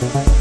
Bye.